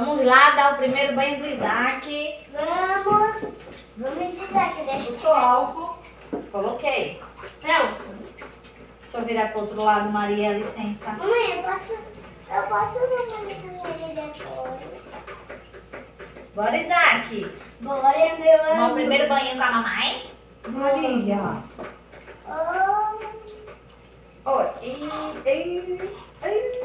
Vamos lá dar o primeiro banho do Isaac. Vamos. Vamos Isaac, deixa eu Botou álcool. Coloquei. Pronto. Deixa eu virar pro outro lado, Maria, licença. Mamãe, eu posso... Eu posso não ele depois. Bora, Isaac. Bora, meu Vamos amor. primeiro banho com a mamãe? Maria. Oh. Ó, e, e, e,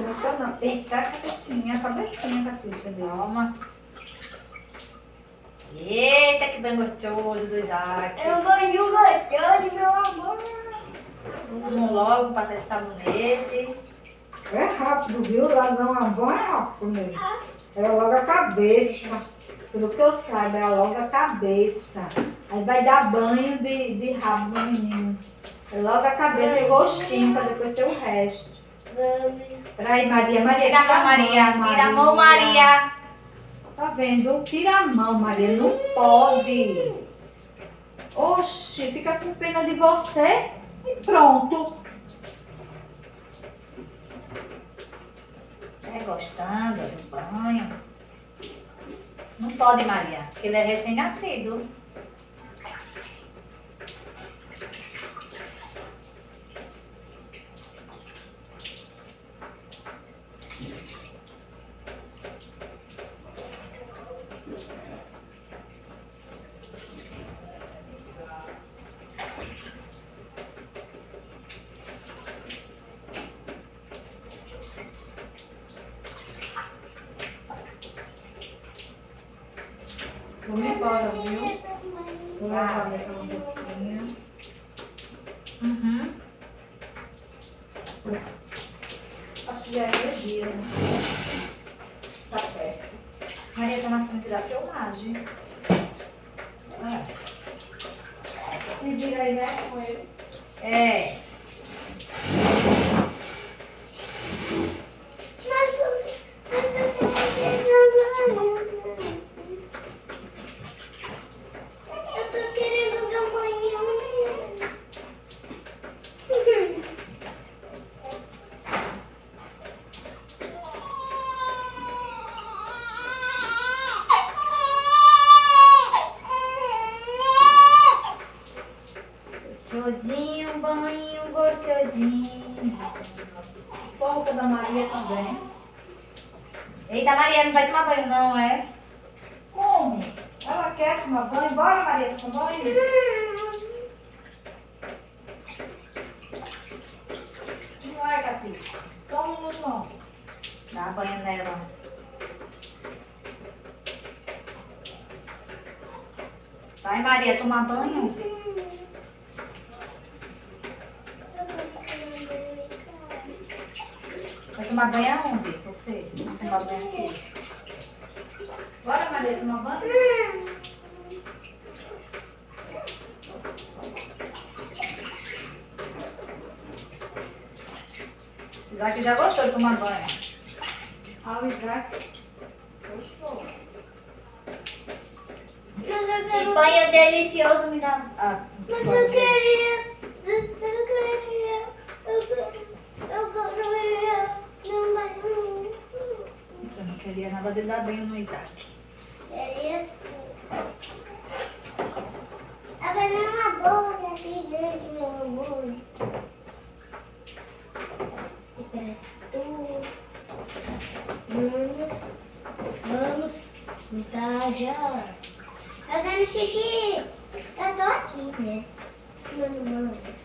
não. Eita, a cabecinha, a cabecinha, dele. Calma. Eita, que banho gostoso do Isaac. É um banho gostoso, meu amor. Vamos logo passar esse sabonete. É rápido, viu? Lá não é bom, é rápido mesmo. É logo a cabeça. Pelo que eu saiba, é logo a cabeça. Aí vai dar banho de, de rabo do menino. É logo a cabeça e o rostinho, pra depois ser o resto. Peraí, Maria, Maria. Tira a mão, Maria. Tira a mão, Maria. Tá vendo? Tira a mão, Maria. Não pode. Oxi, fica com pena de você e pronto. É gostando do banho. Não pode, Maria, porque ele é recém-nascido. Vamos embora, viu? Vou lavar cama um pouquinho. Uhum. Acho que já é dia, né? Tá perto. Maria tá na frente da filmagem. Ah. Se vira aí, né, com ele. É. Gostosinho, banho gostosinho. Porca da Maria também. Eita, Maria, não vai tomar banho não, é? Como? Ela quer tomar banho? Bora, Maria, tomar banho. Vai, Cati. Toma no chão. Dá banho nela. Vai, Maria, tomar banho? Vai tomar banho aonde? Você? Vai tomar banho aqui? Bora, Maria, tomar banho. Isaac já gostou de tomar banho. Ah, o Isaac. Gostou. Mas eu Que quero banho delicioso me dá. Ah, Mas eu queria. Eu queria. Eu queria. Eu queria. Não, mas não. Você nada de dar banho no Isaac. Queria. Tá fazendo uma boca aqui dentro, meu amor. Temperatura. Vamos. Vamos. Tá já. Fazendo xixi. Eu tô aqui, né? E eu.